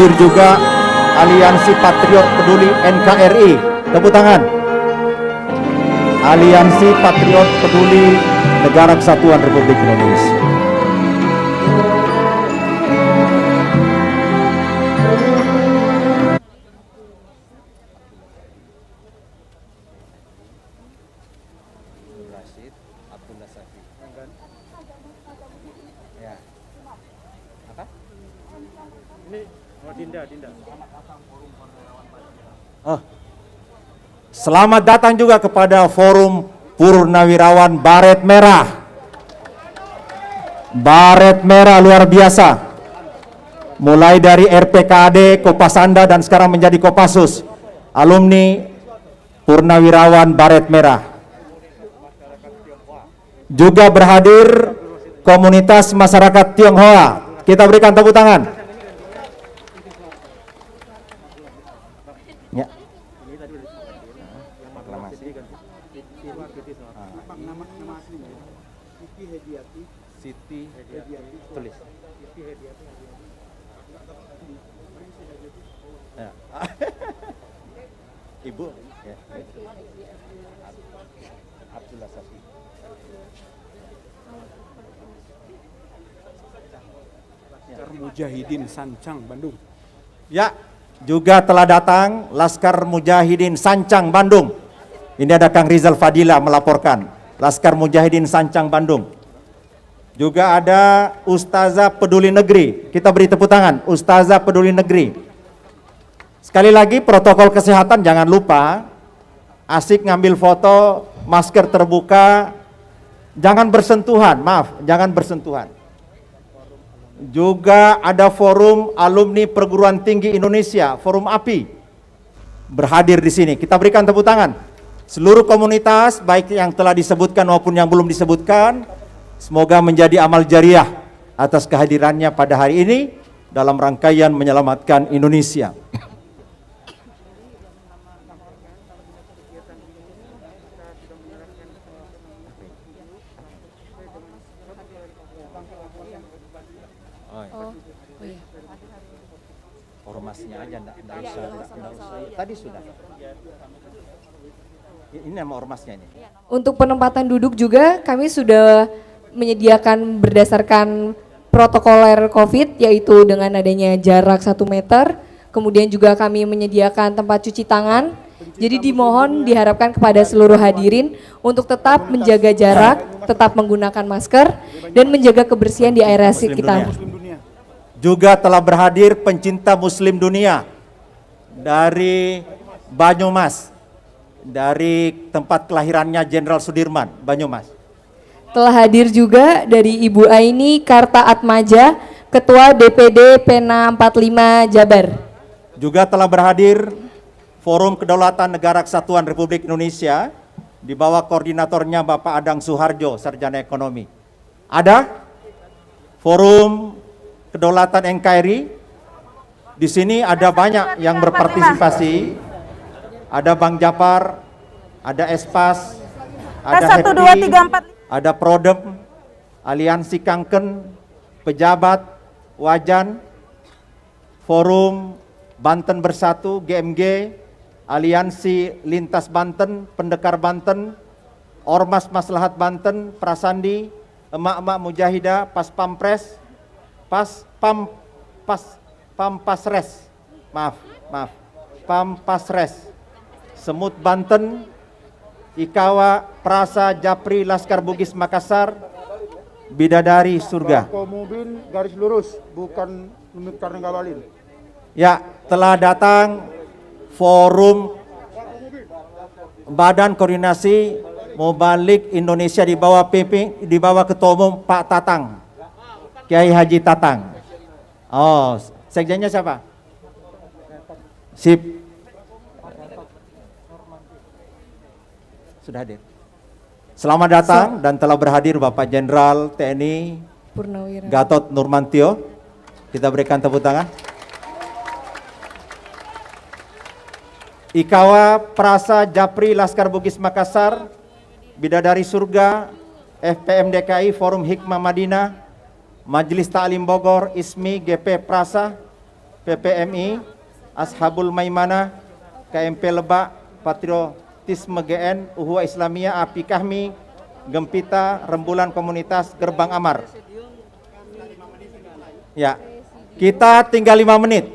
Hadir juga Aliansi Patriot Peduli NKRI. Tepuk tangan. Aliansi Patriot Peduli Negara Kesatuan Republik Indonesia. Selamat datang juga kepada Forum Purnawirawan Baret Merah. Baret Merah luar biasa. Mulai dari RPKAD, Kopasanda dan sekarang menjadi Kopassus. Alumni Purnawirawan Baret Merah. Juga berhadir komunitas masyarakat Tionghoa. Kita berikan tepuk tangan. Ya. Aklamasi. Nama nama aslinya Siti Hediati. Siti tulis. Ya. Ibu ya. Abdullah Safi. Laskar Mujahidin Sancang Bandung. Ya, juga telah datang Laskar Mujahidin Sancang Bandung. Ini ada Kang Rizal Fadila melaporkan. Laskar Mujahidin Sancang Bandung. Juga ada Ustazah Peduli Negeri. Kita beri tepuk tangan, Ustazah Peduli Negeri. Sekali lagi protokol kesehatan jangan lupa. Asik ngambil foto, masker terbuka, jangan bersentuhan, maaf, jangan bersentuhan. Juga ada forum alumni perguruan tinggi Indonesia, forum API. Berhadir di sini. Kita berikan tepuk tangan. Seluruh komunitas, baik yang telah disebutkan maupun yang belum disebutkan, semoga menjadi amal jariah atas kehadirannya pada hari ini dalam rangkaian menyelamatkan Indonesia. Oh, oh iya. Ormasnya aja, enggak, usah, enggak usah. Tadi sudah. Ini nama ormasnya ini. Untuk penempatan duduk juga kami sudah menyediakan berdasarkan protokoler COVID yaitu dengan adanya jarak 1 meter. Kemudian juga kami menyediakan tempat cuci tangan. Jadi dimohon diharapkan kepada seluruh hadirin untuk tetap menjaga jarak, tetap menggunakan masker dan menjaga kebersihan di area sekitar. dunia. Muslim dunia. Juga telah berhadir pencinta muslim dunia dari Banyumas, dari tempat kelahirannya Jenderal Sudirman, Banyumas. Telah hadir juga dari Ibu Aini Karta Atmaja, Ketua DPD Pena 45 Jabar. Juga telah berhadir Forum Kedaulatan Negara Kesatuan Republik Indonesia di bawah koordinatornya Bapak Adang Suharjo, Sarjana Ekonomi. Ada Forum Kedaulatan NKRI. Di sini ada banyak yang berpartisipasi. Ada Bang Japar, ada Espas, ada satu, Happy, dua, tiga, empat. ada Prodem, Aliansi Kanken, Pejabat, Wajan, Forum Banten Bersatu, GMG, Aliansi Lintas Banten, Pendekar Banten, Ormas Maslahat Banten, Prasandi, Emak-emak Mujahidah, Pas Pampres, Pas Pam Pas Pampasres. Maaf, maaf. Pampasres. Semut Banten, Ikawa Prasa Japri Laskar Bugis Makassar, Bidadari Surga. Komubin garis lurus, bukan Numit Karna Gabalin. Ya, telah datang forum Badan Koordinasi Mubalik Indonesia di bawah PP di bawah Ketua Umum Pak Tatang. Kiai Haji Tatang. Oh, sekjennya siapa? Sip. Sudah hadir. Selamat datang dan telah berhadir Bapak Jenderal TNI Purnawira. Gatot Nurmantio. Kita berikan tepuk tangan. Ikawa Prasa Japri Laskar Bugis Makassar, Bidadari Surga, FPM DKI Forum Hikmah Madinah, Majelis Ta'lim Bogor, ISMI, GP Prasa, PPMI, Ashabul Maimana, KMP Lebak, Patriotisme GN, Uhuwa Islamiyah, API Kahmi, Gempita, Rembulan Komunitas, Gerbang Amar. Ya, kita tinggal lima menit.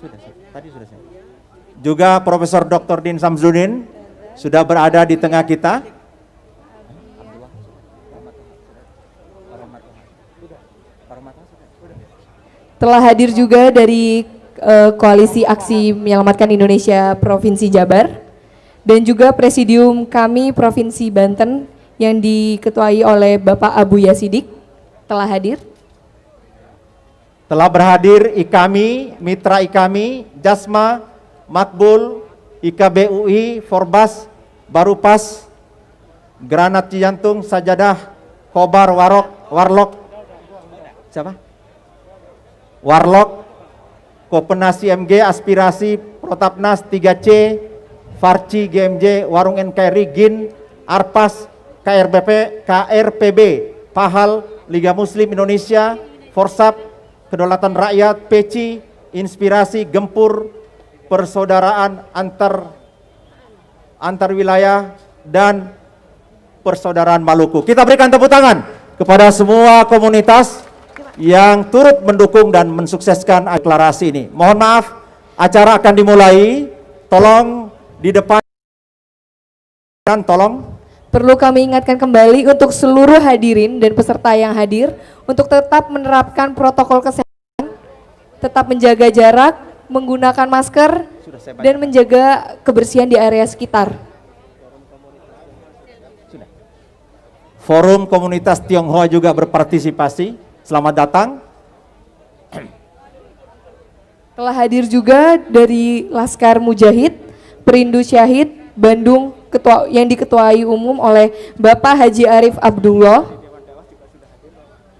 Sudah, sudah. tadi sudah saya. Juga Profesor Dr. Din Samsudin sudah berada di tengah kita. Telah hadir juga dari eh, Koalisi Aksi Menyelamatkan Indonesia Provinsi Jabar dan juga presidium kami Provinsi Banten yang diketuai oleh Bapak Abu Yasidik telah hadir. Telah berhadir IKAMI, Mitra IKAMI, Jasma, Makbul, IKBUI, Forbas, Barupas, Granat Cijantung, Sajadah, Kobar, Warok, Warlock, siapa? Warlock, Kopenasi MG, Aspirasi, Protapnas, 3C, Farci, GMJ, Warung NKRI, GIN, Arpas, KRBP, KRPB, Pahal, Liga Muslim Indonesia, Forsap, Kedaulatan Rakyat, Peci, Inspirasi, Gempur, Persaudaraan antar antar wilayah dan Persaudaraan Maluku. Kita berikan tepuk tangan kepada semua komunitas yang turut mendukung dan mensukseskan deklarasi ini. Mohon maaf, acara akan dimulai. Tolong di depan dan tolong Perlu kami ingatkan kembali untuk seluruh hadirin dan peserta yang hadir untuk tetap menerapkan protokol kesehatan, tetap menjaga jarak, menggunakan masker, dan menjaga kebersihan di area sekitar. Forum Komunitas Tionghoa juga berpartisipasi. Selamat datang. Telah hadir juga dari Laskar Mujahid, Perindu Syahid, Bandung, ketua, yang diketuai umum oleh Bapak Haji Arif Abdullah.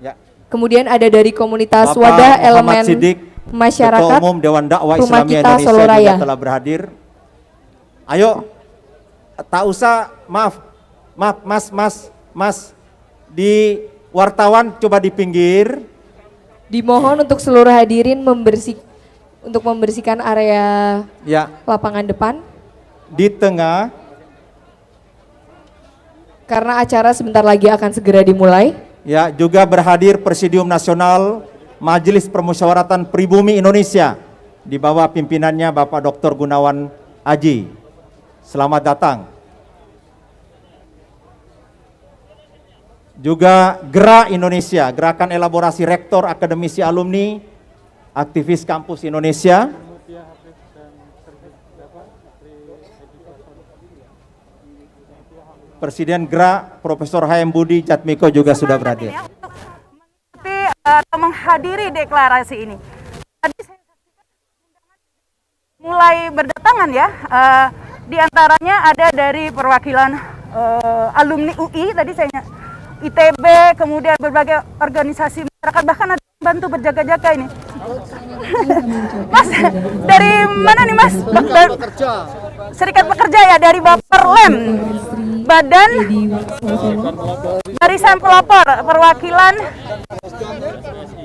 Ya. Kemudian ada dari komunitas Bapak Wadah Muhammad Elemen Siddiq, Masyarakat. Ketua Umum Dewan Dakwah Rumah Kita Indonesia Solo juga Raya. telah berhadir. Ayo, tak usah, maaf, maaf, mas, mas, mas, di wartawan coba di pinggir. Dimohon untuk seluruh hadirin membersih untuk membersihkan area Ya, lapangan depan di tengah. karena acara sebentar lagi akan segera dimulai. Ya, juga berhadir Presidium Nasional Majelis Permusyawaratan Pribumi Indonesia di bawah pimpinannya Bapak Dr. Gunawan Aji. Selamat datang. Juga GERA Indonesia, Gerakan Elaborasi Rektor Akademisi Alumni, aktivis kampus Indonesia. Presiden GERA Profesor HM Budi Jatmiko juga sudah berhadir. Eh, menghadiri deklarasi ini. Tadi saya mulai berdatangan ya. eh, di antaranya ada dari perwakilan eh, alumni UI tadi saya ITB, kemudian berbagai organisasi masyarakat bahkan ada yang bantu berjaga-jaga ini. mas, dari mana nih Mas? Ba- Serikat Pekerja ya dari Baperlem. Badan Barisan Pelopor perwakilan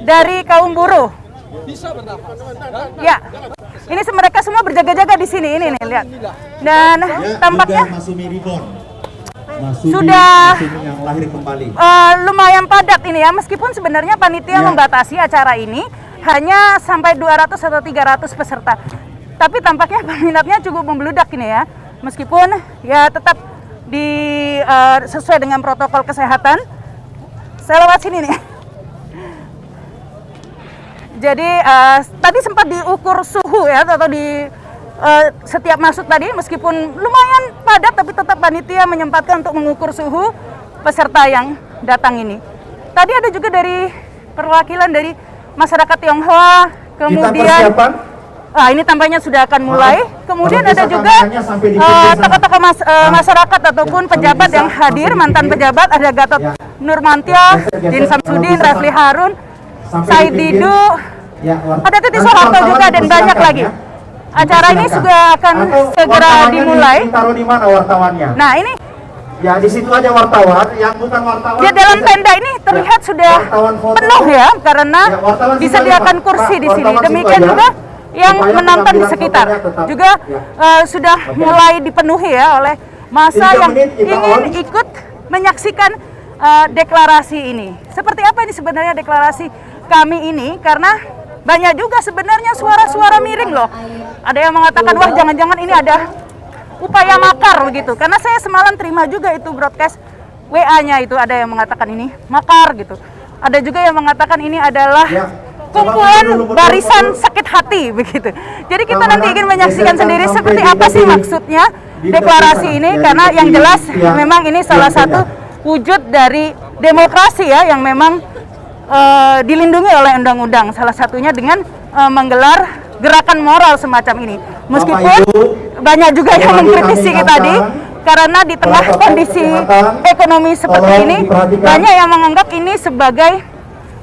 dari kaum buruh. Ya, ini mereka semua berjaga-jaga di sini ini nih lihat. Dan tampaknya Masumi, Sudah- yang lahir kembali. eh, lumayan padat ini ya, meskipun sebenarnya panitia Ya. membatasi acara ini hanya sampai 200 atau 300 peserta. Tapi tampaknya peminatnya cukup membludak ini ya, meskipun ya tetap di eh, sesuai dengan protokol kesehatan. Saya lewat sini nih. Jadi eh, tadi sempat diukur suhu ya atau di eh, setiap masuk tadi meskipun lumayan padat tapi tetap panitia menyempatkan untuk mengukur suhu peserta yang datang ini. Tadi ada juga dari perwakilan dari masyarakat Tionghoa, kemudian. Ah, ini tampaknya sudah akan mulai. Maaf, Kemudian ada bisa juga sana. tokoh-tokoh mas- Ah. masyarakat ataupun Ya, pejabat kalau yang bisa hadir, mantan pinggir. pejabat ada Gatot Ya. Nurmantio, Geser-geser, Din Samsudin, bisa Refli Harun, Said. Didu, Ya, ada Titi Soeharto juga dan banyak dipersilakan lagi. ya. Acara ini juga akan Atau segera dimulai. Ditaruh di mana wartawannya? Nah ini Ya di situ aja wartawan, yang bukan wartawan. Ya dalam bisa- tenda ini terlihat Ya, sudah penuh ya karena Ya, disediakan Pak. kursi Pak, di sini. Demikian juga yang Supaya menonton di sekitar juga ya. eh, sudah mulai dipenuhi ya oleh masa yang ingin on. ikut menyaksikan eh, deklarasi ini. Seperti apa ini sebenarnya deklarasi kami ini karena banyak juga sebenarnya suara-suara miring loh. Ada yang mengatakan wah jangan-jangan ini ada upaya makar begitu. Karena saya semalam terima juga itu broadcast WA-nya itu ada yang mengatakan ini makar gitu. Ada juga yang mengatakan ini adalah Ya, kumpulan barisan sakit hati begitu. Jadi kita nanti ingin menyaksikan sendiri seperti apa sih maksudnya deklarasi ini. Ya, karena yang jelas yang- memang ini salah satu wujud dari demokrasi ya yang memang eh, dilindungi oleh undang-undang. Salah satunya dengan eh, menggelar gerakan moral semacam ini. Meskipun Ibu, banyak juga yang mengkritisi kami tadi karena di tengah kondisi ekonomi seperti ini banyak yang menganggap ini sebagai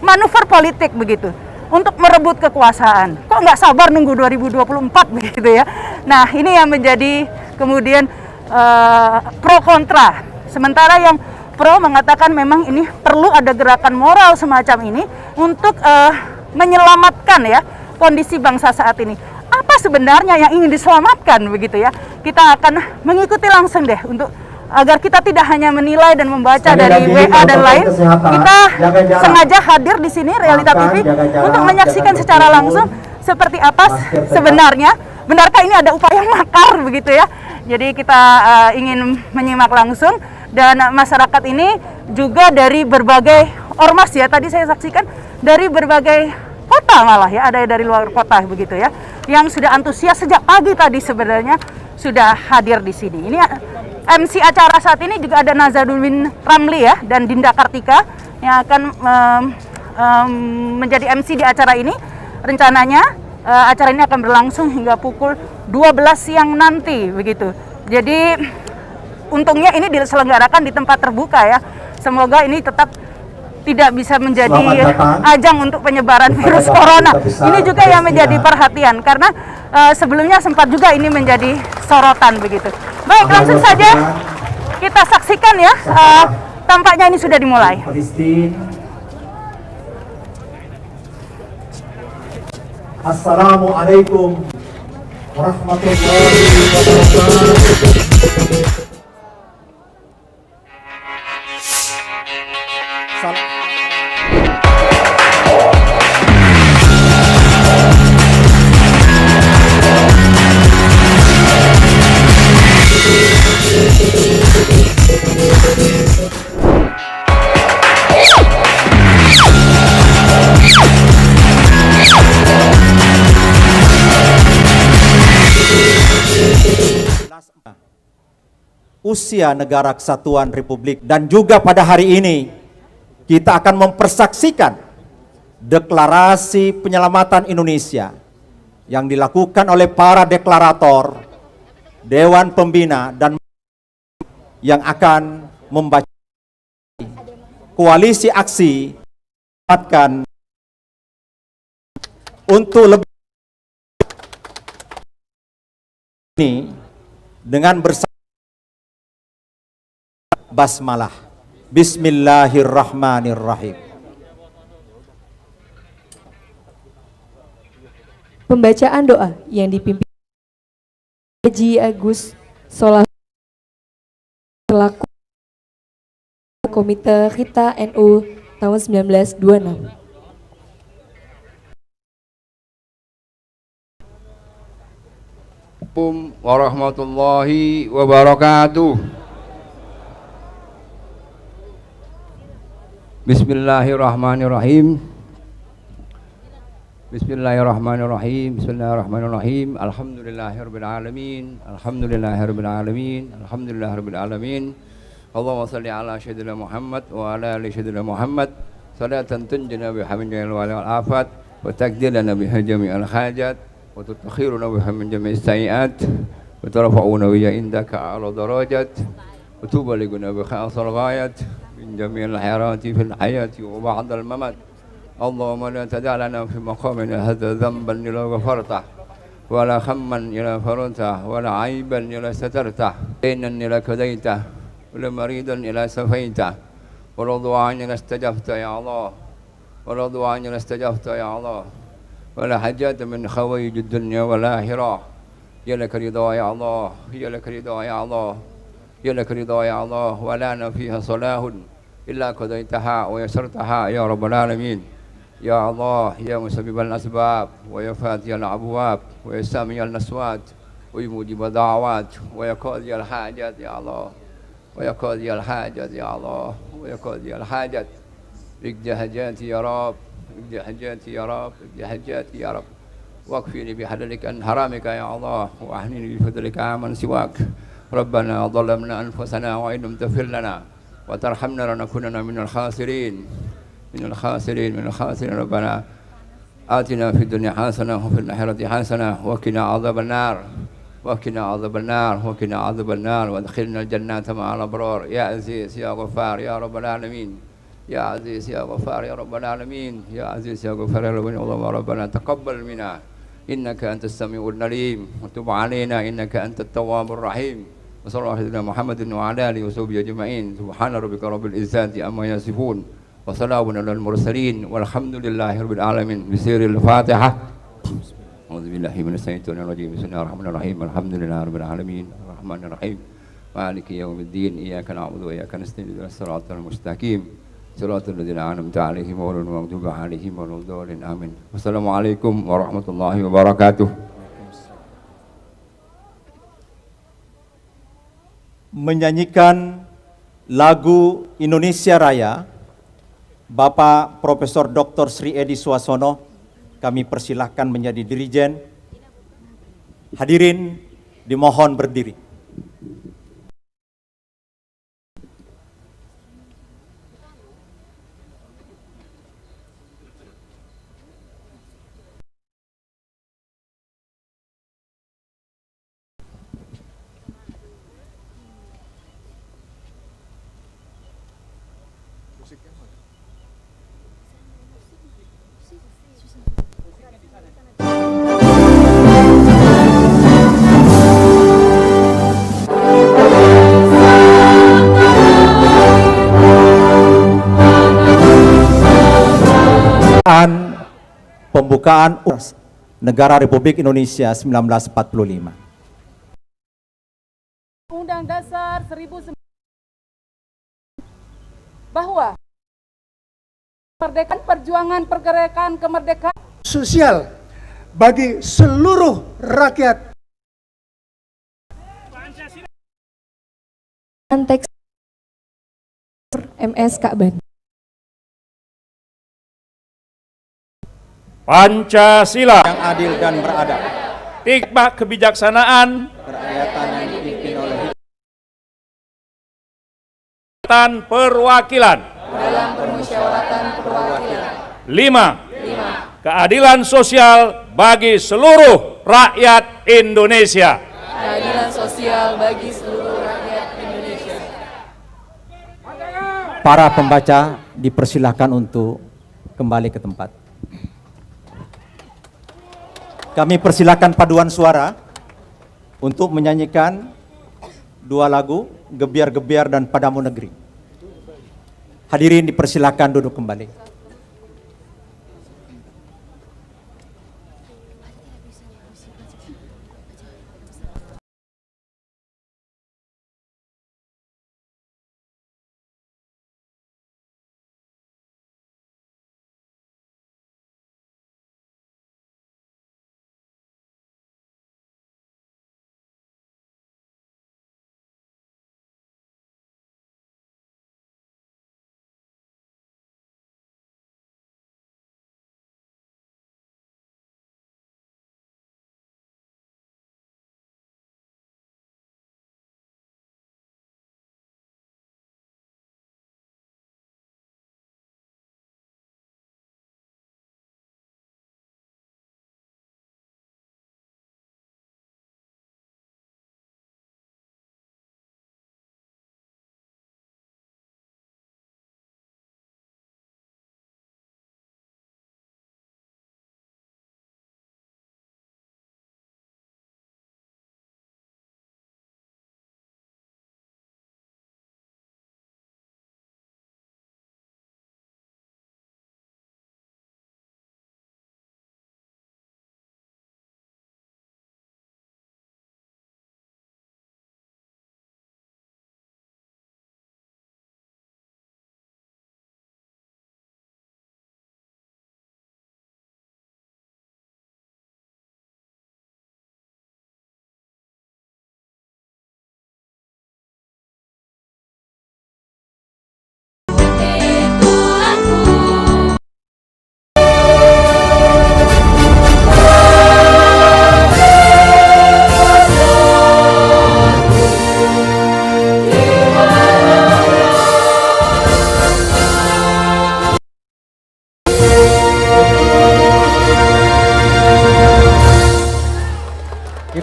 manuver politik begitu untuk merebut kekuasaan. Kok nggak sabar nunggu 2024 begitu ya? Nah ini yang menjadi kemudian eh, pro kontra. Sementara yang pro mengatakan memang ini perlu ada gerakan moral semacam ini untuk eh, menyelamatkan ya kondisi bangsa saat ini. Apa sebenarnya yang ingin diselamatkan begitu ya? Kita akan mengikuti langsung deh untuk agar kita tidak hanya menilai dan membaca Sekali dari lagi, WA dan lain, kesehatan, kita sengaja hadir di sini Realita Makan, TV jaga jarak, untuk menyaksikan secara langsung seperti apa sebenarnya. Benarkah ini ada upaya makar begitu ya? Jadi kita eh, ingin menyimak langsung dan masyarakat ini juga dari berbagai ormas ya tadi saya saksikan dari berbagai kota malah ya ada dari luar kota begitu ya yang sudah antusias sejak pagi tadi sebenarnya sudah hadir di sini. Ini MC acara saat ini juga ada Nazaruddin Ramli ya dan Dinda Kartika yang akan em, em, menjadi MC di acara ini. Rencananya eh, acara ini akan berlangsung hingga pukul 12 siang nanti begitu. Jadi untungnya ini diselenggarakan di tempat terbuka ya. Semoga ini tetap tidak bisa menjadi ajang untuk penyebaran virus corona. Ini juga yang menjadi perhatian karena eh, sebelumnya sempat juga ini menjadi sorotan begitu. Baik, langsung saja kita saksikan ya. eh, tampaknya ini sudah dimulai. Assalamualaikum warahmatullahi wabarakatuh. Usia negara kesatuan Republik dan juga pada hari ini kita akan mempersaksikan deklarasi penyelamatan Indonesia yang dilakukan oleh para deklarator, dewan pembina dan yang akan membaca koalisi aksi menyelamatkan untuk lebih ini dengan bersama basmalah. Bismillahirrahmanirrahim. Pembacaan doa yang dipimpin Haji Agus Solah selaku Komite Kita NU tahun 1926. Assalamualaikum warahmatullahi wabarakatuh. Bismillahirrahmanirrahim. Bismillahirrahmanirrahim. Bismillahirrahmanirrahim. Alhamdulillahirabbil alamin. Alhamdulillahirabbil alamin. Alhamdulillahirabbil alamin. Allahumma salli ala sayyidina Muhammad wa ala ali sayyidina Muhammad. Salatan tunjina biha min jami'il wal afat wa takdirana biha jami'al hajat wa tutakhiruna biha min jami'is sayiat wa tarfa'una biha indaka ala darajat wa tubalighuna biha asal ghayat hayrati fil hayati wa ba'da al mamat اللهم لا تدع لنا في مقامنا هذا ذنبا إلا غفرته ولا خما إلا فرجته ولا عيبا إلا سترته دينا إلا كديته ولا مريضا إلا شفيته ولا دعاء إلا استجبت يا الله ولا دعاء إلا استجبت يا الله. ولا حاجات من خويج الدنيا والآخرة يا لك رضا يا الله يا لك رضا يا الله يا لك رضا يا الله ولا فيها صلاح. إلا قضيتها ويسرتها يا رب العالمين. يا الله يا مسبب الأسباب ويا فاتي الأبواب ويا سامي الأصوات ويا مجيب الدعوات ويا قاضي الحاجات يا الله ويا قاضي الحاجات يا الله ويا قاضي الحاجات. اقضي حاجاتي يا رب اقضي حاجاتي يا رب اقضي حاجاتي يا رب. واكفني بحلالك عن حرامك يا الله واحنني بفضلك عمن سواك. ربنا ظلمنا أنفسنا وإن لم تغفر لنا. وترحمنا لنكونن من الخاسرين. من الخاسرين من الخاسرين. ربنا آتنا في الدنيا حسنة وفي الآخرة حسنة وقنا عذاب النار. وقنا عذاب النار وقنا عذاب النار. وادخلنا الجنة مع الأبرار. يا عزيز يا غفار يا رب العالمين. يا عزيز يا غفار يا رب العالمين. يا عزيز يا غفار يا رب اللهم ربنا تقبل منا. إنك أنت السميع العليم. وتب علينا إنك أنت التواب الرحيم. وصلى الله سيدنا محمد وعلى آله وصحبه أجمعين. سبحان ربك رب العزة عما يصفون وسلام على المرسلين والحمد لله رب العالمين. بسير الفاتحة. أعوذ بالله من الشيطان الرجيم. بسم الله الرحمن الرحيم. الحمد لله رب العالمين. الرحمن الرحيم. مالك يوم الدين. إياك نعبد وإياك نستعين. الصراط المستقيم. صراط الذين أنعمت عليهم غير المغضوب عليهم ولا الضالين. آمين. والسلام عليكم ورحمة الله وبركاته. Menyanyikan lagu Indonesia Raya Bapak Profesor Dr. Sri Edi Suasono kami persilahkan menjadi dirijen hadirin dimohon berdiri pembukaan Negara Republik Indonesia 1945. Undang Dasar 1945 bahwa kemerdekaan perjuangan pergerakan kemerdekaan Sosial bagi seluruh rakyat teks MS Ka'ban. Pancasila, Yang adil dan beradab. hikmah kebijaksanaan, Kerakyatan yang dipimpin oleh dan perwakilan. Lima, keadilan sosial bagi seluruh rakyat Indonesia. Keadilan sosial bagi seluruh rakyat Indonesia. para pembaca dipersilahkan untuk kembali ke tempat. Kami persilahkan paduan suara untuk menyanyikan dua lagu, Gebiar-Gebiar dan Padamu Negeri. Hadirin dipersilahkan duduk kembali.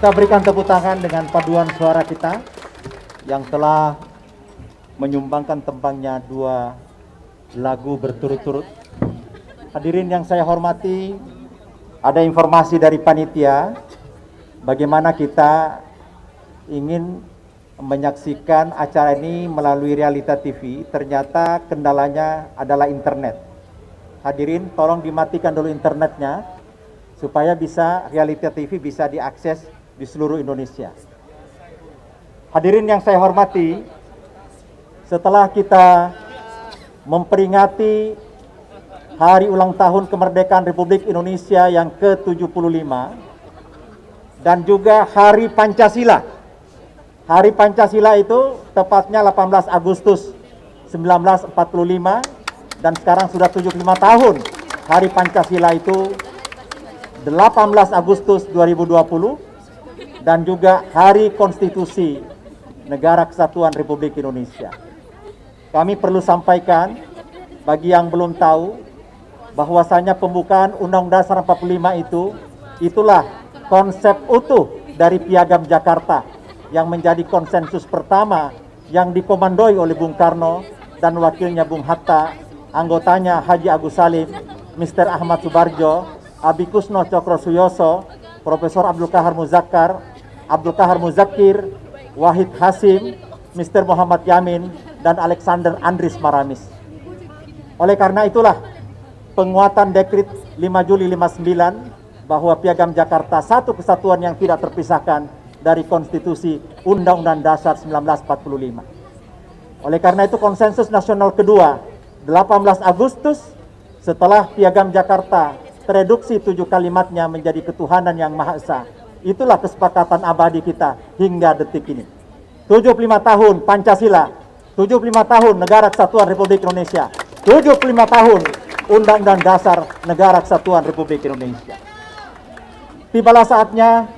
Kita berikan tepuk tangan dengan paduan suara kita yang telah menyumbangkan tembangnya dua lagu berturut-turut. Hadirin yang saya hormati, ada informasi dari panitia bagaimana kita ingin menyaksikan acara ini melalui Realita TV. Ternyata kendalanya adalah internet. Hadirin, tolong dimatikan dulu internetnya supaya bisa Realita TV bisa diakses di seluruh Indonesia. Hadirin yang saya hormati, setelah kita memperingati hari ulang tahun kemerdekaan Republik Indonesia yang ke-75 dan juga hari Pancasila. Hari Pancasila itu tepatnya 18 Agustus 1945 dan sekarang sudah 75 tahun hari Pancasila itu 18 Agustus 2020 dan juga Hari Konstitusi Negara Kesatuan Republik Indonesia. Kami perlu sampaikan bagi yang belum tahu bahwasanya pembukaan Undang-Undang Dasar 45 itu itulah konsep utuh dari Piagam Jakarta yang menjadi konsensus pertama yang dikomandoi oleh Bung Karno dan wakilnya Bung Hatta, anggotanya Haji Agus Salim, Mr. Ahmad Subarjo, Abi Kusno Cokro Suyoso, Profesor Abdul Kahar Muzakkar, Abdul Kahar Muzakir, Wahid Hasim, Mr. Muhammad Yamin, dan Alexander Andris Maramis. Oleh karena itulah penguatan dekrit 5 Juli 59 bahwa Piagam Jakarta satu kesatuan yang tidak terpisahkan dari konstitusi Undang-Undang Dasar 1945. Oleh karena itu konsensus nasional kedua 18 Agustus setelah Piagam Jakarta tereduksi tujuh kalimatnya menjadi ketuhanan yang Maha Esa. Itulah kesepakatan abadi kita hingga detik ini. 75 tahun Pancasila, 75 tahun Negara Kesatuan Republik Indonesia, 75 tahun Undang-Undang Dasar Negara Kesatuan Republik Indonesia. Tibalah saatnya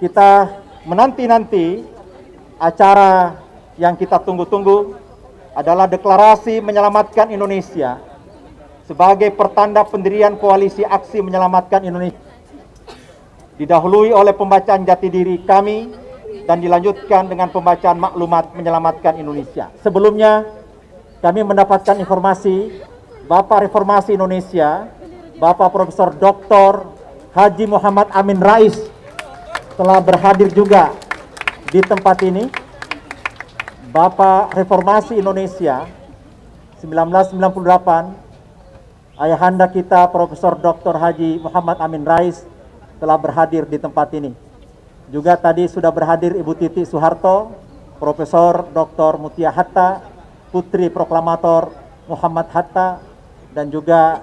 kita menanti-nanti acara yang kita tunggu-tunggu adalah deklarasi menyelamatkan Indonesia sebagai pertanda pendirian koalisi aksi menyelamatkan Indonesia. Didahului oleh pembacaan jati diri kami dan dilanjutkan dengan pembacaan maklumat menyelamatkan Indonesia. Sebelumnya kami mendapatkan informasi Bapak Reformasi Indonesia, Bapak Profesor Dr. Haji Muhammad Amin Rais telah berhadir juga di tempat ini. Bapak Reformasi Indonesia 1998 Ayahanda kita Profesor Dr. Haji Muhammad Amin Rais telah berhadir di tempat ini. Juga tadi sudah berhadir Ibu Titi Soeharto, Profesor Dr. Mutia Hatta, Putri Proklamator Muhammad Hatta, dan juga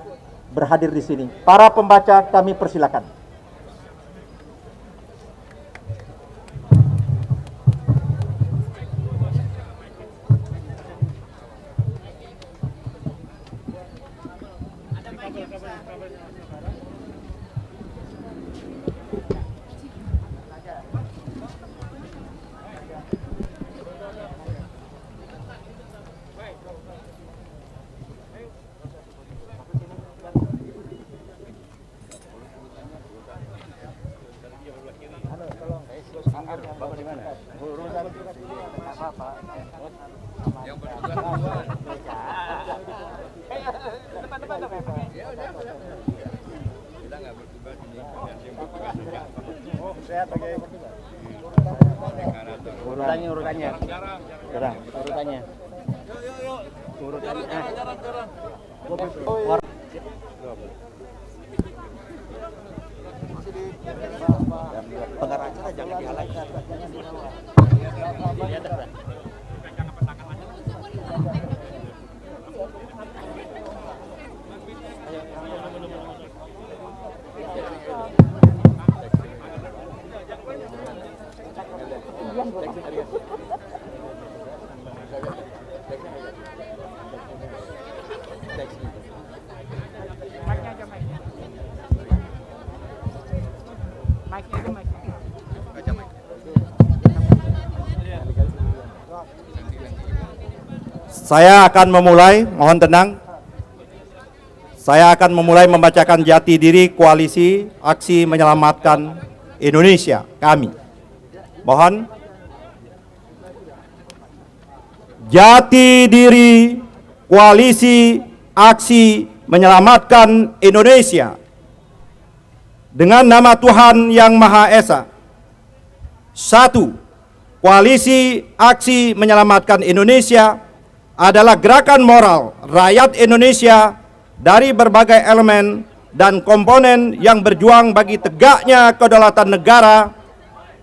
berhadir di sini. Para pembaca kami persilakan. Saya akan memulai, mohon tenang. Saya akan memulai membacakan jati diri koalisi aksi menyelamatkan Indonesia kami. Mohon jati diri koalisi aksi menyelamatkan Indonesia dengan nama Tuhan Yang Maha Esa. Satu, koalisi aksi menyelamatkan Indonesia adalah gerakan moral rakyat Indonesia dari berbagai elemen dan komponen yang berjuang bagi tegaknya kedaulatan negara,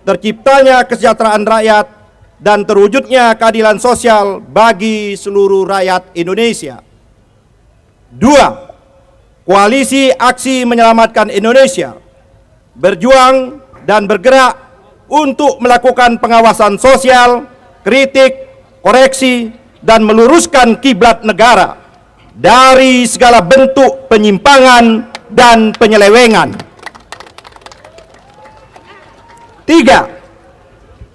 terciptanya kesejahteraan rakyat, dan terwujudnya keadilan sosial bagi seluruh rakyat Indonesia. Dua, koalisi aksi menyelamatkan Indonesia berjuang dan bergerak untuk melakukan pengawasan sosial, kritik, koreksi, dan meluruskan kiblat negara dari segala bentuk penyimpangan dan penyelewengan. Tiga,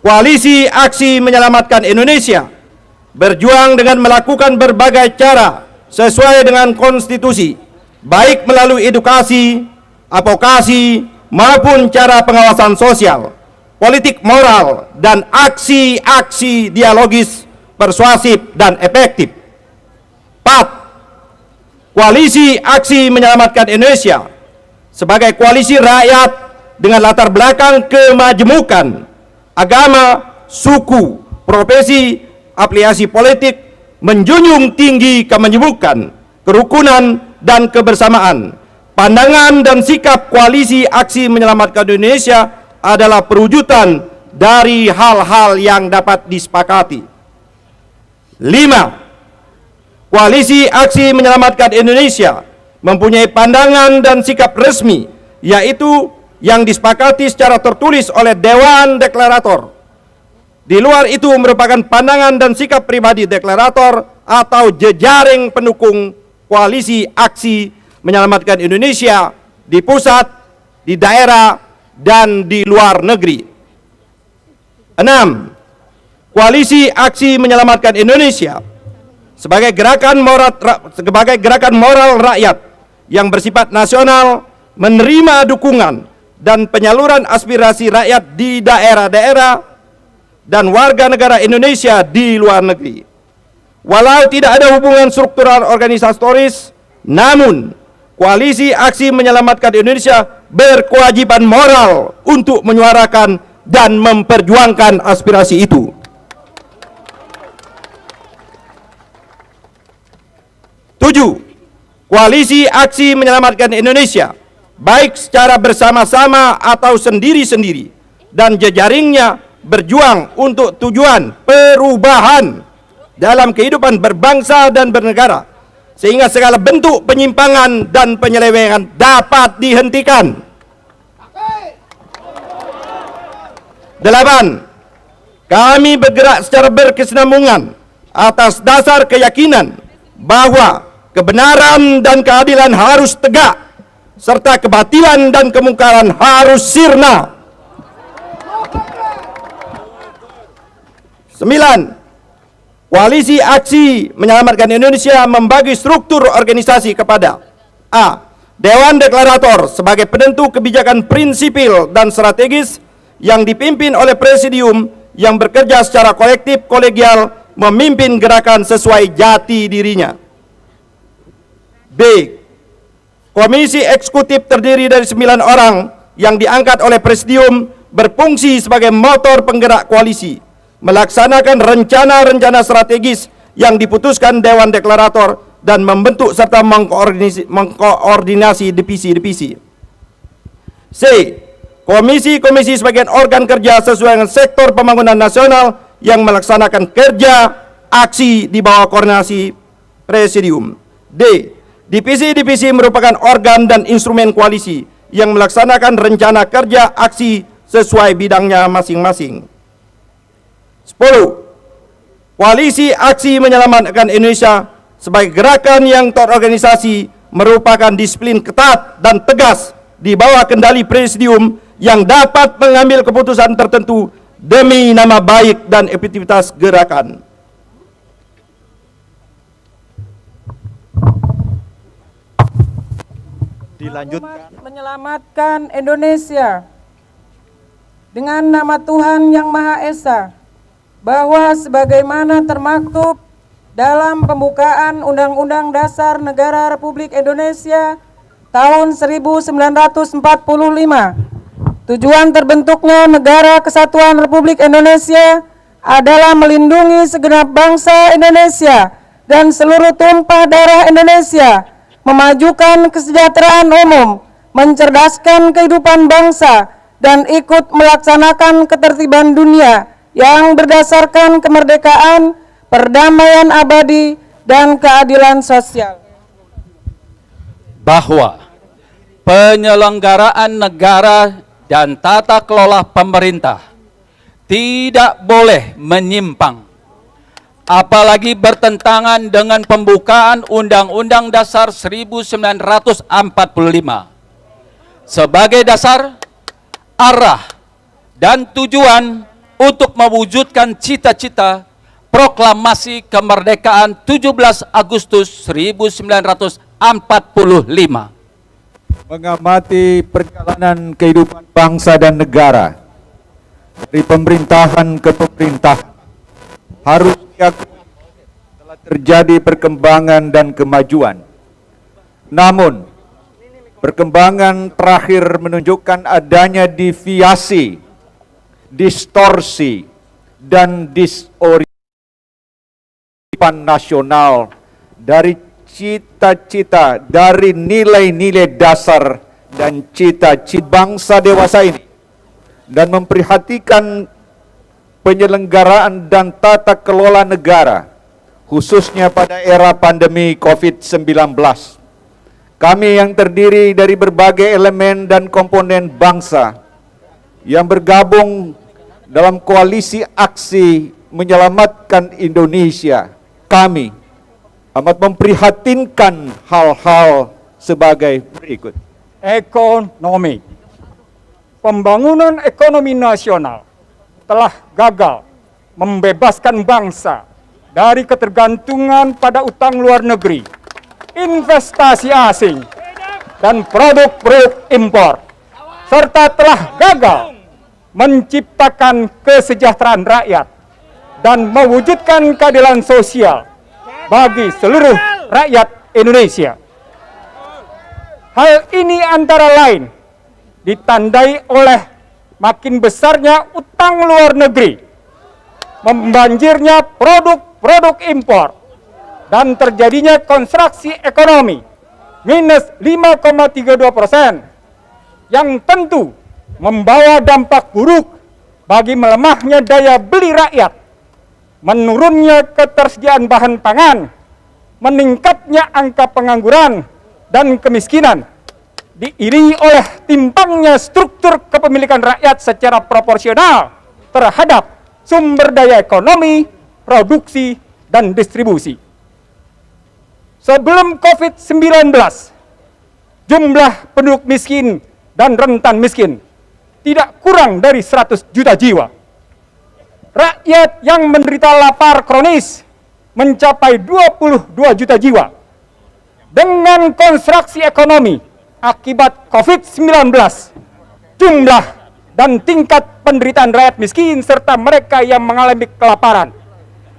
Koalisi Aksi Menyelamatkan Indonesia berjuang dengan melakukan berbagai cara sesuai dengan konstitusi, baik melalui edukasi, advokasi, maupun cara pengawasan sosial, politik moral, dan aksi-aksi dialogis, persuasif, dan efektif. 4. Koalisi Aksi Menyelamatkan Indonesia sebagai koalisi rakyat dengan latar belakang kemajemukan, agama, suku, profesi, aplikasi politik, menjunjung tinggi kemajemukan, kerukunan, dan kebersamaan. Pandangan dan sikap koalisi aksi menyelamatkan Indonesia adalah perwujudan dari hal-hal yang dapat disepakati. 5. Koalisi Aksi Menyelamatkan Indonesia mempunyai pandangan dan sikap resmi, yaitu yang disepakati secara tertulis oleh Dewan Deklarator. Di luar itu merupakan pandangan dan sikap pribadi deklarator atau jejaring pendukung koalisi aksi menyelamatkan Indonesia di pusat, di daerah, dan di luar negeri. 6. Koalisi Aksi Menyelamatkan Indonesia sebagai gerakan moral sebagai gerakan moral rakyat yang bersifat nasional menerima dukungan dan penyaluran aspirasi rakyat di daerah-daerah dan warga negara Indonesia di luar negeri. Walau tidak ada hubungan struktural organisatoris, namun Koalisi Aksi Menyelamatkan Indonesia berkewajiban moral untuk menyuarakan dan memperjuangkan aspirasi itu. Tujuh, Koalisi Aksi Menyelamatkan Indonesia, baik secara bersama-sama atau sendiri-sendiri, dan jejaringnya berjuang untuk tujuan perubahan dalam kehidupan berbangsa dan bernegara, sehingga segala bentuk penyimpangan dan penyelewengan dapat dihentikan. Delapan, kami bergerak secara berkesinambungan atas dasar keyakinan bahwa kebenaran dan keadilan harus tegak, serta kebatilan dan kemungkaran harus sirna. Sembilan, Koalisi Aksi Menyelamatkan Indonesia membagi struktur organisasi kepada A. Dewan Deklarator sebagai penentu kebijakan prinsipil dan strategis yang dipimpin oleh presidium yang bekerja secara kolektif kolegial memimpin gerakan sesuai jati dirinya. B. Komisi eksekutif terdiri dari 9 orang yang diangkat oleh presidium berfungsi sebagai motor penggerak koalisi, melaksanakan rencana-rencana strategis yang diputuskan Dewan Deklarator dan membentuk serta mengkoordinasi, mengkoordinasi divisi-divisi. C. Komisi-komisi sebagai organ kerja sesuai dengan sektor pembangunan nasional yang melaksanakan kerja aksi di bawah koordinasi presidium. D. Divisi-divisi merupakan organ dan instrumen koalisi yang melaksanakan rencana kerja aksi sesuai bidangnya masing-masing. 10. Koalisi Aksi Menyelamatkan Indonesia sebagai gerakan yang terorganisasi merupakan disiplin ketat dan tegas di bawah kendali presidium yang dapat mengambil keputusan tertentu demi nama baik dan efektivitas gerakan. Dilanjutkan. Menyelamatkan Indonesia dengan nama Tuhan Yang Maha Esa bahwa sebagaimana termaktub dalam pembukaan Undang-Undang Dasar Negara Republik Indonesia tahun 1945 tujuan terbentuknya Negara Kesatuan Republik Indonesia adalah melindungi segenap bangsa Indonesia dan seluruh tumpah darah Indonesia memajukan kesejahteraan umum mencerdaskan kehidupan bangsa dan ikut melaksanakan ketertiban dunia yang berdasarkan kemerdekaan, perdamaian abadi, dan keadilan sosial. bahwa penyelenggaraan negara dan tata kelola pemerintah tidak boleh menyimpang apalagi bertentangan dengan pembukaan Undang-Undang Dasar 1945 sebagai dasar arah dan tujuan untuk mewujudkan cita-cita proklamasi kemerdekaan 17 Agustus 1945 mengamati perjalanan kehidupan bangsa dan negara dari pemerintahan ke pemerintah harus diakui telah terjadi perkembangan dan kemajuan. Namun, perkembangan terakhir menunjukkan adanya deviasi, distorsi, dan disorientasi nasional dari cita-cita dari nilai-nilai dasar dan cita-cita bangsa dewasa ini dan memperhatikan penyelenggaraan dan tata kelola negara khususnya pada era pandemi COVID-19. Kami yang terdiri dari berbagai elemen dan komponen bangsa yang bergabung dalam koalisi aksi menyelamatkan Indonesia. Kami amat memprihatinkan hal-hal sebagai berikut. Ekonomi. Pembangunan ekonomi nasional telah gagal membebaskan bangsa dari ketergantungan pada utang luar negeri, investasi asing, dan produk-produk impor, serta telah gagal menciptakan kesejahteraan rakyat dan mewujudkan keadilan sosial bagi seluruh rakyat Indonesia. Hal ini antara lain ditandai oleh makin besarnya utang luar negeri, membanjirnya produk-produk impor, dan terjadinya konstruksi ekonomi minus 5,32 persen yang tentu membawa dampak buruk bagi melemahnya daya beli rakyat. Menurunnya ketersediaan bahan pangan, meningkatnya angka pengangguran dan kemiskinan, diiringi oleh timpangnya struktur kepemilikan rakyat secara proporsional terhadap sumber daya ekonomi, produksi, dan distribusi. Sebelum COVID-19, jumlah penduduk miskin dan rentan miskin tidak kurang dari 100 juta jiwa rakyat yang menderita lapar kronis mencapai 22 juta jiwa. Dengan konstruksi ekonomi akibat COVID-19, jumlah dan tingkat penderitaan rakyat miskin serta mereka yang mengalami kelaparan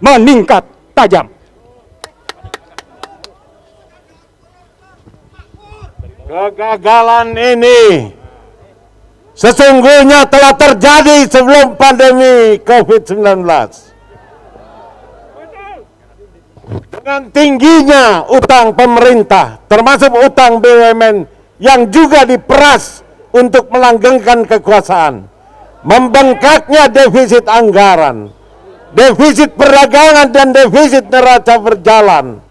meningkat tajam. Kegagalan ini sesungguhnya telah terjadi sebelum pandemi COVID-19. Dengan tingginya utang pemerintah, termasuk utang BUMN yang juga diperas untuk melanggengkan kekuasaan, membengkaknya defisit anggaran, defisit perdagangan dan defisit neraca berjalan,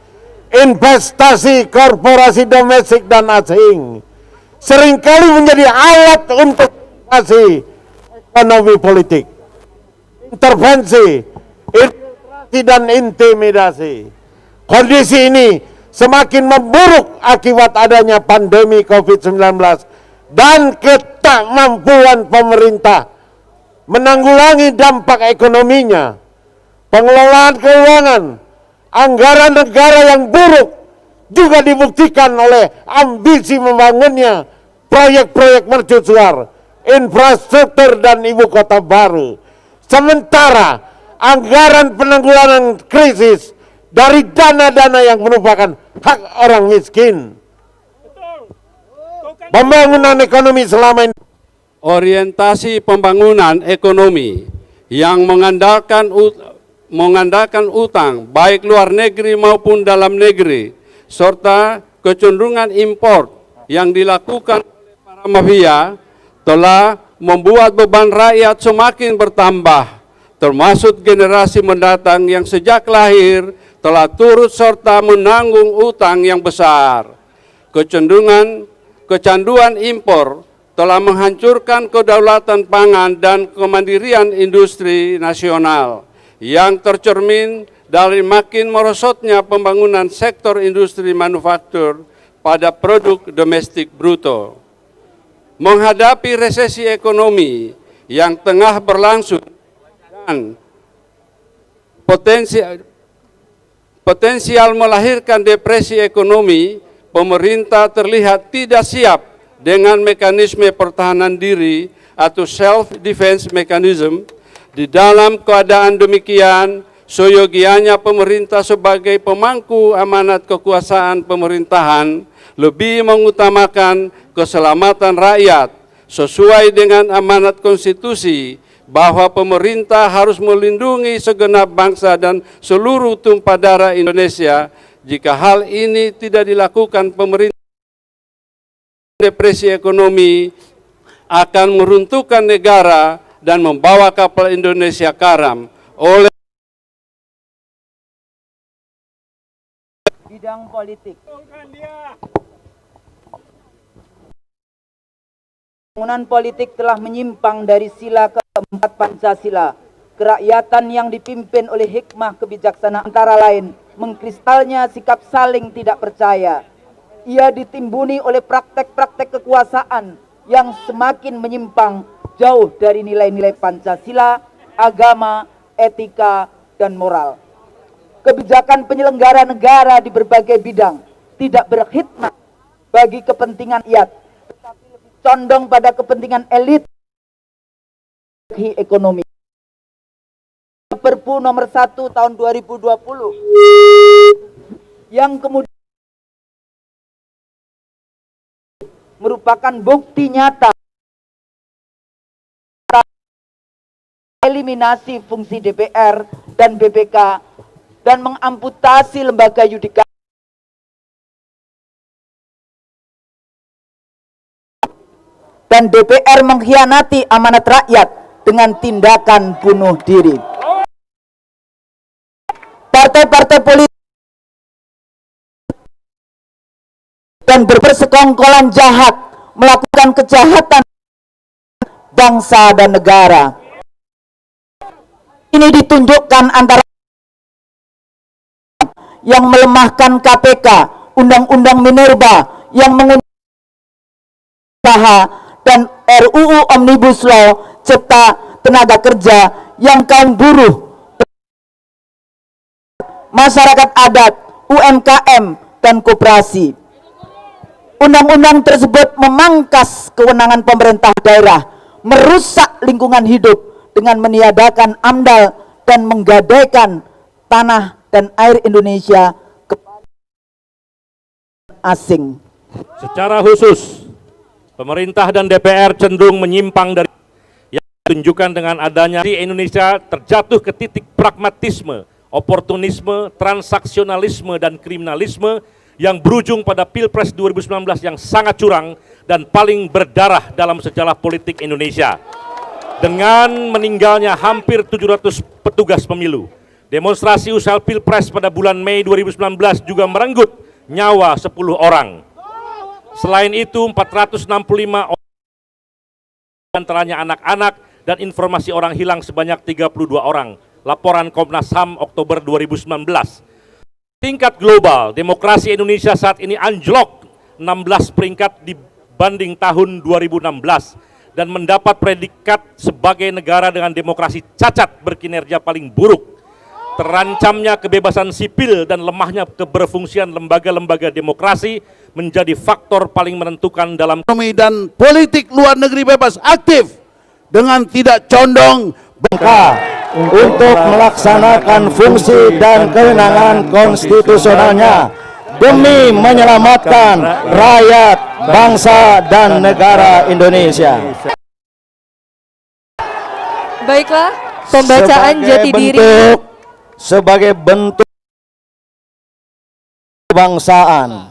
investasi korporasi domestik dan asing, sering kali menjadi alat untuk invasi ekonomi politik, intervensi, infiltrasi dan intimidasi. Kondisi ini semakin memburuk akibat adanya pandemi COVID-19 dan ketakmampuan pemerintah menanggulangi dampak ekonominya, pengelolaan keuangan, anggaran negara yang buruk juga dibuktikan oleh ambisi membangunnya proyek-proyek mercusuar infrastruktur dan ibu kota baru. Sementara anggaran penanggulangan krisis dari dana-dana yang merupakan hak orang miskin. Pembangunan ekonomi selama ini orientasi pembangunan ekonomi yang mengandalkan ut mengandalkan utang baik luar negeri maupun dalam negeri serta kecenderungan impor yang dilakukan oleh para mafia telah membuat beban rakyat semakin bertambah termasuk generasi mendatang yang sejak lahir telah turut serta menanggung utang yang besar kecenderungan kecanduan impor telah menghancurkan kedaulatan pangan dan kemandirian industri nasional yang tercermin dari makin merosotnya pembangunan sektor industri manufaktur pada produk domestik bruto. Menghadapi resesi ekonomi yang tengah berlangsung dan potensial, potensial melahirkan depresi ekonomi, pemerintah terlihat tidak siap dengan mekanisme pertahanan diri atau self defense mechanism. Di dalam keadaan demikian soyogianya pemerintah sebagai pemangku amanat kekuasaan pemerintahan lebih mengutamakan keselamatan rakyat sesuai dengan amanat konstitusi bahwa pemerintah harus melindungi segenap bangsa dan seluruh tumpah darah Indonesia jika hal ini tidak dilakukan pemerintah depresi ekonomi akan meruntuhkan negara dan membawa kapal Indonesia karam oleh bidang politik. Bangunan politik telah menyimpang dari sila keempat Pancasila. Kerakyatan yang dipimpin oleh hikmah kebijaksanaan antara lain mengkristalnya sikap saling tidak percaya, ia ditimbuni oleh praktek-praktek kekuasaan yang semakin menyimpang jauh dari nilai-nilai Pancasila, agama, etika, dan moral. Kebijakan penyelenggara negara di berbagai bidang tidak berkhidmat bagi kepentingan rakyat, tetapi lebih condong pada kepentingan elit ekonomi. Perpu nomor 1 tahun 2020 yang kemudian merupakan bukti nyata eliminasi fungsi DPR dan BPK dan mengamputasi lembaga yudikatif. Dan DPR mengkhianati amanat rakyat dengan tindakan bunuh diri. Partai-partai politik dan berpersekongkolan jahat melakukan kejahatan bangsa dan negara. Ini ditunjukkan antara yang melemahkan KPK, Undang-Undang Minerba yang mengundang dan RUU Omnibus Law Cipta Tenaga Kerja yang kaum buruh, masyarakat adat, UMKM, dan koperasi. Undang-undang tersebut memangkas kewenangan pemerintah daerah, merusak lingkungan hidup dengan meniadakan AMDAL dan menggadaikan tanah dan air Indonesia kepada asing. Secara khusus, pemerintah dan DPR cenderung menyimpang dari yang ditunjukkan dengan adanya di Indonesia terjatuh ke titik pragmatisme, oportunisme, transaksionalisme, dan kriminalisme yang berujung pada Pilpres 2019 yang sangat curang dan paling berdarah dalam sejarah politik Indonesia. Dengan meninggalnya hampir 700 petugas pemilu, demonstrasi usaha Pilpres pada bulan Mei 2019 juga merenggut nyawa 10 orang. Selain itu 465 orang antaranya anak-anak dan informasi orang hilang sebanyak 32 orang. Laporan Komnas HAM Oktober 2019. Tingkat global, demokrasi Indonesia saat ini anjlok 16 peringkat dibanding tahun 2016 dan mendapat predikat sebagai negara dengan demokrasi cacat berkinerja paling buruk. terancamnya kebebasan sipil dan lemahnya keberfungsian lembaga-lembaga demokrasi menjadi faktor paling menentukan dalam ekonomi dan politik luar negeri bebas aktif dengan tidak condong untuk melaksanakan fungsi dan kewenangan konstitusionalnya demi menyelamatkan rakyat, bangsa, dan negara Indonesia. Baiklah, pembacaan Sebagai jati diri. bentuk- sebagai bentuk kebangsaan